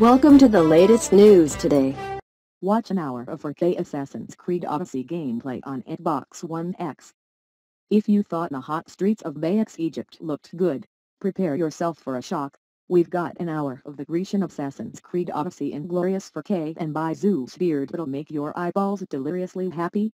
Welcome to the latest news today. Watch an hour of 4K Assassin's Creed Odyssey gameplay on Xbox One X. If you thought the hot streets of Bayek's Egypt looked good, prepare yourself for a shock. We've got an hour of the Grecian Assassin's Creed Odyssey in glorious 4K and by Zeus beard that'll make your eyeballs deliriously happy.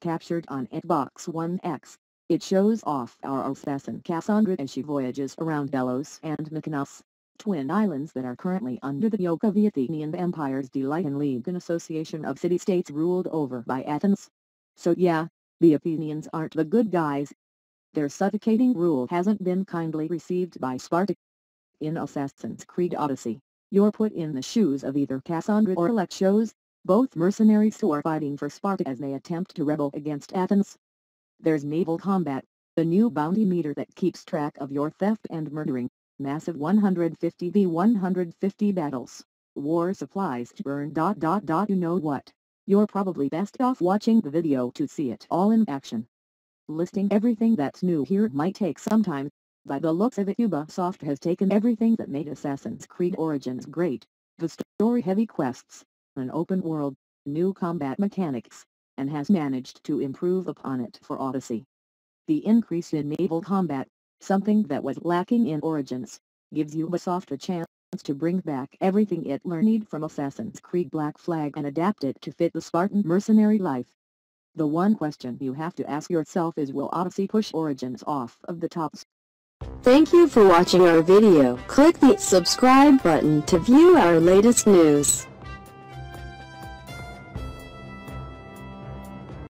Captured on Xbox One X, it shows off our assassin Kassandra as she voyages around Delos and Mykonos twin islands that are currently under the yoke of the Athenian Empire's Delian League an association of city-states ruled over by Athens. So yeah, the Athenians aren't the good guys. Their suffocating rule hasn't been kindly received by Sparta. In Assassin's Creed Odyssey, you're put in the shoes of either Kassandra or Alexios, both mercenaries who are fighting for Sparta as they attempt to rebel against Athens. There's naval combat, the new bounty meter that keeps track of your theft and murdering massive 150 v 150 battles, war supplies to burn you know what. You're probably best off watching the video to see it all in action. Listing everything that's new here might take some time. By the looks of it Ubisoft has taken everything that made Assassin's Creed Origins great, the story-heavy quests, an open world, new combat mechanics, and has managed to improve upon it for Odyssey. The increase in naval combat, something that was lacking in Origins, gives Ubisoft a softer chance to bring back everything it learned from Assassin's Creed Black Flag and adapt it to fit the Spartan mercenary life. The one question you have to ask yourself is will Odyssey push Origins off of the tops? Thank you for watching our video. Click the subscribe button to view our latest news.